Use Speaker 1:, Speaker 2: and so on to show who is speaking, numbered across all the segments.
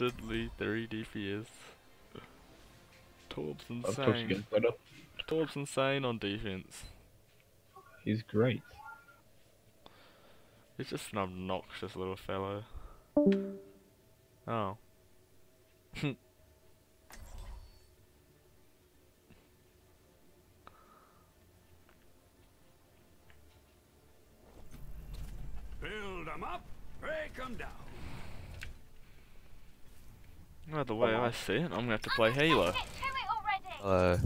Speaker 1: Instantly 3 DPS. Torb's
Speaker 2: Of course, you
Speaker 1: insane.
Speaker 2: get put up.
Speaker 1: Torb's insane on defense.
Speaker 2: He's great.
Speaker 1: He's just an obnoxious little fellow. Oh.
Speaker 3: Build 'em up, break 'em down.
Speaker 1: Well, the way I see it, I'm gonna have to play healer.
Speaker 4: Uh,
Speaker 5: Do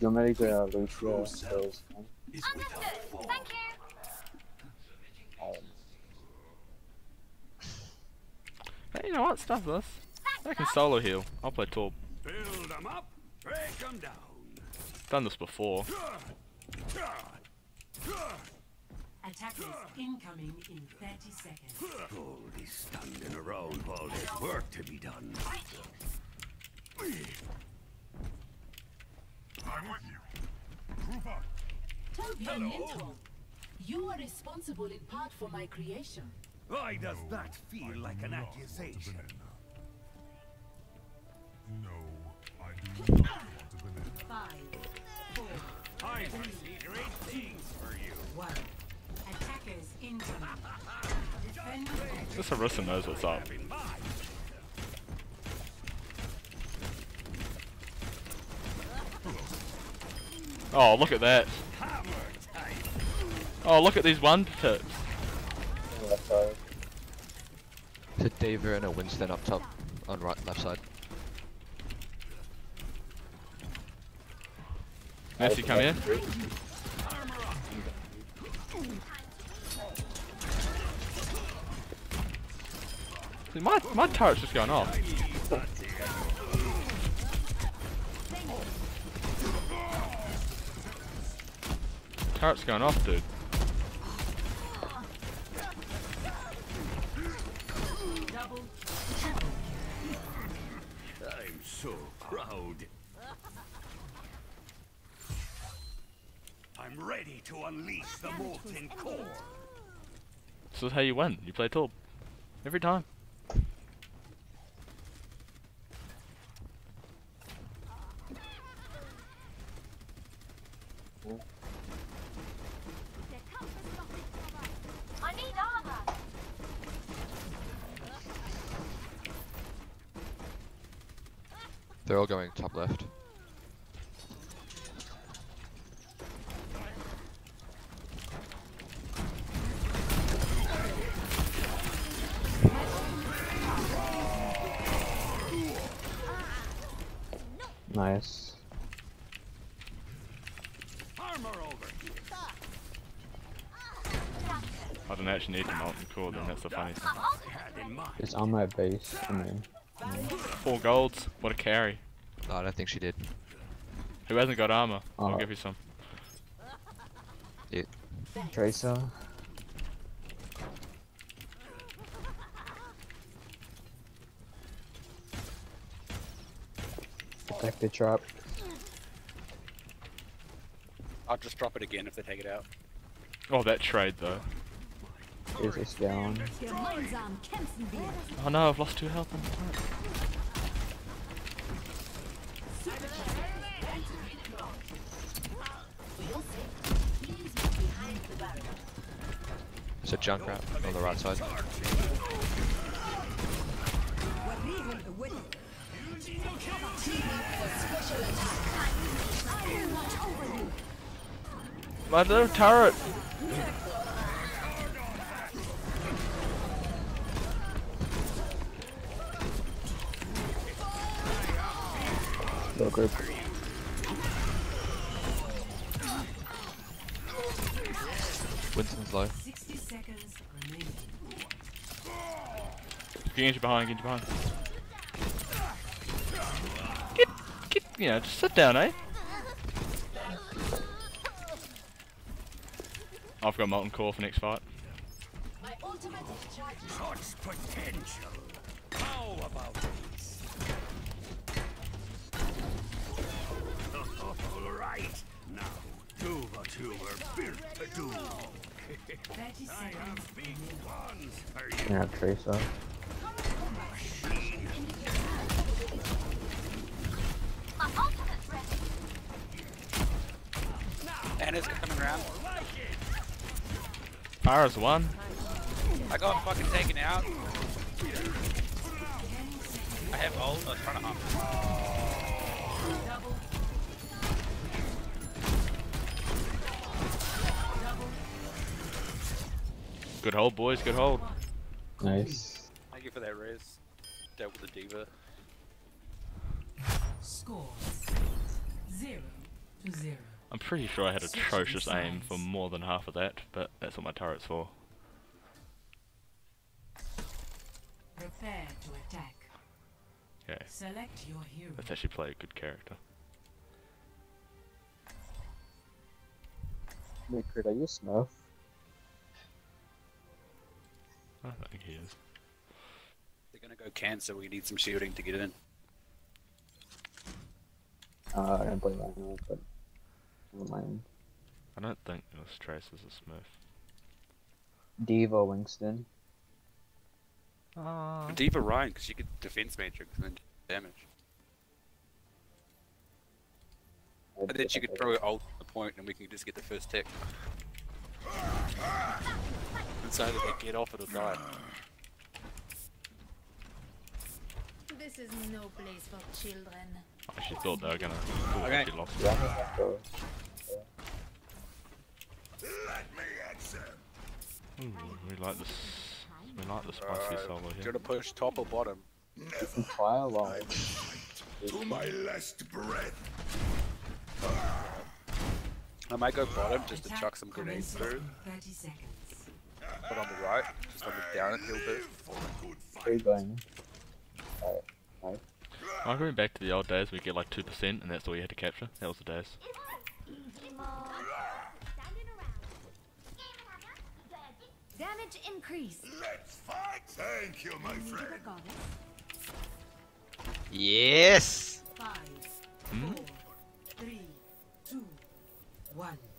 Speaker 5: you want me to go uh, Lucio? Skills?
Speaker 3: Is without fault.
Speaker 5: Um,
Speaker 1: Hey, you know what? Stuff this. I can solo heal. I'll play Torb.
Speaker 3: Build 'em up, break 'em down.
Speaker 1: Done this before.
Speaker 6: Attackers incoming in 30 seconds.
Speaker 3: Holy standing around while there's work to be done.
Speaker 6: I'm with you. Group up. Torbjörn Lindholm, you are responsible in part for my creation.
Speaker 3: Why does that feel like an accusation?
Speaker 7: No, I do not want a banana.
Speaker 6: Five, four,
Speaker 3: I see
Speaker 1: This Orisa knows what's up.
Speaker 3: Have in mind.
Speaker 1: Oh, look at that. Oh, look at these one tips.
Speaker 5: left side.
Speaker 4: to D.Va and a Winston up top on right left side.
Speaker 1: Mercy, come here. See, My my turret's just going off. Turret's going off, dude.
Speaker 3: I'm so proud. I'm ready to unleash the molten core.
Speaker 1: This is how you win. You play Torb. Every time.
Speaker 4: They're all going top left.
Speaker 5: Nice.
Speaker 3: Armor over here.
Speaker 1: I don't actually need to molten core then, that's the funny thing.
Speaker 3: I had in mind.
Speaker 5: It's on my base. I mean,
Speaker 1: Four golds. What a carry.
Speaker 4: No, I don't think she did.
Speaker 1: Who hasn't got armor? I'll
Speaker 5: Oh.
Speaker 1: give you some.
Speaker 5: Tracer. Protect the trap.
Speaker 8: I'll just drop it again if they take it out.
Speaker 1: Oh, that trade though.
Speaker 5: Is this down?
Speaker 6: Gemeinsam kämpfen wir.
Speaker 1: Oh no, I've lost two health on the.
Speaker 4: There's a Junkrat on the right side.
Speaker 1: My little turret!
Speaker 5: Low group.
Speaker 4: Winston's low.
Speaker 6: 60 seconds remaining.
Speaker 1: Get you behind, get you behind. Get, get, you know, just sit down, eh? I've got molten core for next fight.
Speaker 6: My ultimate is charging.
Speaker 3: Such potential. How about this? right. Now, do what you were built to do. I have big guns.
Speaker 5: Are
Speaker 3: you?
Speaker 5: Yeah, trace.
Speaker 3: And
Speaker 8: it's coming around.
Speaker 1: Fire's one.
Speaker 8: I got fucking taken out. I have ult. I was trying to.
Speaker 1: Good hold, boys. Good hold.
Speaker 5: Nice.
Speaker 8: Thank you for that res. Dealt with the D.Va.
Speaker 6: Score zero to zero.
Speaker 1: I'm pretty sure I had atrocious aim for more than half of that, but that's what my turret's for.
Speaker 6: Prepare to attack.
Speaker 1: Okay,
Speaker 6: Select your hero.
Speaker 1: let's actually play a good character.
Speaker 5: Wait, Kurt, are you Smurf?
Speaker 1: I don't think he is.
Speaker 8: They're gonna go cancer. We need some shielding to get in.
Speaker 5: Uh, I don't play Rhino, but never mind.
Speaker 1: I don't think it was Trace as a Smurf.
Speaker 5: D.Va Winston.
Speaker 1: Ah.
Speaker 8: D.Va Ryan, because you could defense matrix and then damage.
Speaker 5: I
Speaker 8: And then
Speaker 5: did-
Speaker 8: she could throw ult at the point and we can just get the first tick. And so that they get off, it'll die.
Speaker 9: This is no place for children.
Speaker 1: I actually thought they were gonna. Ooh,
Speaker 8: Okay.
Speaker 1: actually lost.
Speaker 5: Yeah, let's go.
Speaker 3: Let me answer.
Speaker 1: Ooh, we like this. We like the spicy
Speaker 8: Uh,
Speaker 1: solo
Speaker 8: Do you
Speaker 1: here.
Speaker 8: want to push top or bottom?
Speaker 5: Some Firewall.
Speaker 3: To my last breath.
Speaker 8: I might go bottom just to chuck some grenades through.
Speaker 6: 30 seconds.
Speaker 8: But on the right, just on the downhill bit.
Speaker 3: For good
Speaker 5: Where
Speaker 3: fight.
Speaker 5: you going? Alright, nice.
Speaker 1: I'm going back to the old days. We get like two percent, and that's all you had to capture. That was the days.
Speaker 9: Damage increase.
Speaker 3: Let's fight. Thank you, my friend.
Speaker 10: Yes!
Speaker 6: Five,
Speaker 1: Hmm?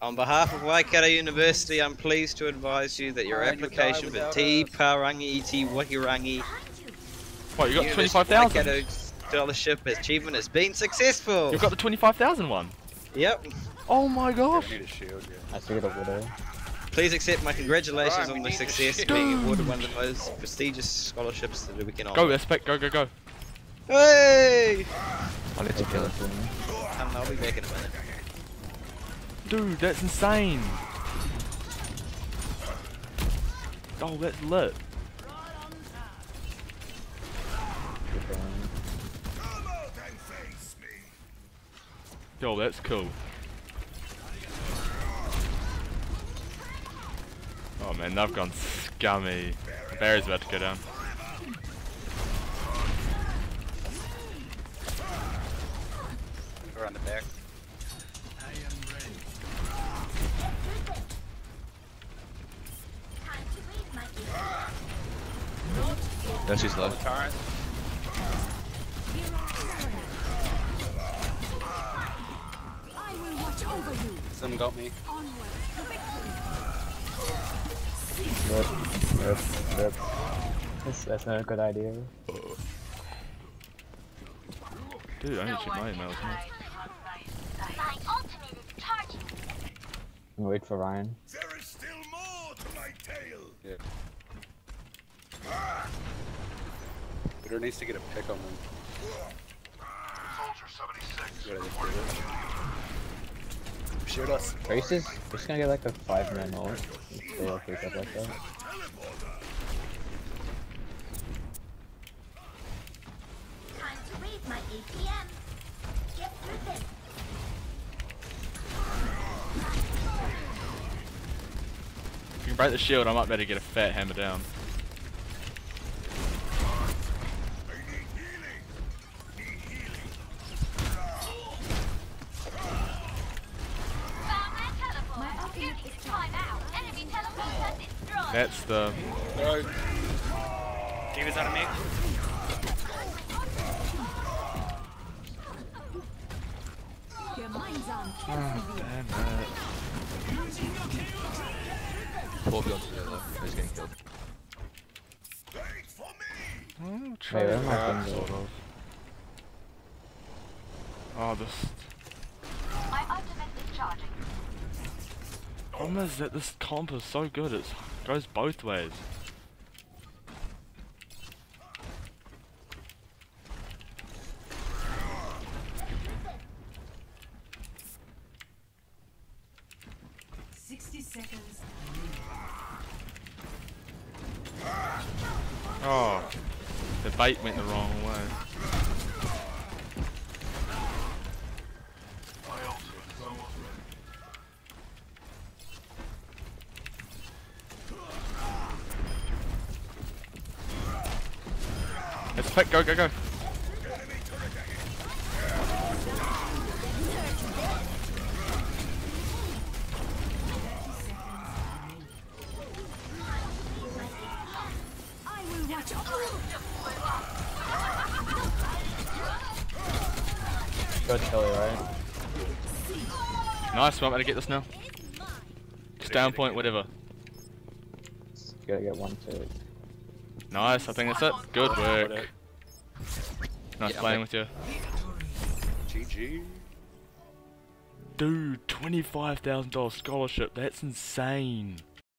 Speaker 10: On behalf of Waikato University, I'm pleased to advise you that your
Speaker 8: Ryan, you'll
Speaker 10: application for
Speaker 8: without
Speaker 10: T
Speaker 8: us.
Speaker 10: Parangi Iti Wahirangi
Speaker 1: What you got?
Speaker 10: University
Speaker 1: Twenty-five thousand.
Speaker 10: Waikato scholarship achievement has been successful.
Speaker 1: You've got the twenty-five thousand one.
Speaker 10: Yep.
Speaker 1: Oh my
Speaker 8: Yeah,
Speaker 1: gosh.
Speaker 8: we need a shield, yeah.
Speaker 5: I figured a widow.
Speaker 10: Please accept my congratulations
Speaker 8: Ryan, we
Speaker 10: on the success
Speaker 8: of
Speaker 10: being awarded one of the most prestigious scholarships that we can offer.
Speaker 1: Go,
Speaker 10: offer.
Speaker 1: Aspect. Go, go, go.
Speaker 10: Hey!
Speaker 4: I need to kill him.
Speaker 10: Um, I'll be back in a minute.
Speaker 1: Dude, that's insane. Oh, that's lit. Yo, oh, that's cool. Oh man, they've gone scummy. Barry's about to go down.
Speaker 8: Around the back.
Speaker 4: That's his low.
Speaker 8: Current.
Speaker 9: I will watch over you.
Speaker 8: Some got me.
Speaker 9: Onward to victory.
Speaker 5: Rip, rip, rip. That's, that's not a good idea.
Speaker 1: Dude, I need to check my emails. Man.
Speaker 5: Wait for Ryan.
Speaker 3: There is still more to my tale.
Speaker 8: Yeah. Ah! Peter needs to get a pick on them.
Speaker 3: Soldier 76.
Speaker 8: Gotta get rid of it. Shoot us.
Speaker 5: Trace is just gonna get like a five man ult. If they like wake up like that.
Speaker 9: Time to read my APM. Get through this.
Speaker 1: If you can break the shield, I might better get a fat hammer down. That's the.
Speaker 8: No. D.Va's out of me.
Speaker 9: Your mind's on.
Speaker 1: Damn it.
Speaker 4: Poor Beyond's together. He's getting killed.
Speaker 3: Wait for.
Speaker 1: Oh,
Speaker 5: Wait, where am I going
Speaker 1: sort
Speaker 5: to-
Speaker 1: of. Oh, this. Problem is that this comp is so good, it goes both ways.
Speaker 6: Sixty seconds.
Speaker 1: Oh, the bait went the wrong way. Let's pick, go, go, go.
Speaker 6: I will watch
Speaker 5: Go Tilly, right?
Speaker 1: Nice, want me to get this now? Just down point, whatever.
Speaker 5: Gotta get one too.
Speaker 1: Nice, I think that's it. Good work. Nice
Speaker 4: Yeah,
Speaker 1: playing with you.
Speaker 8: GG.
Speaker 1: Dude, $25,000 scholarship, that's insane.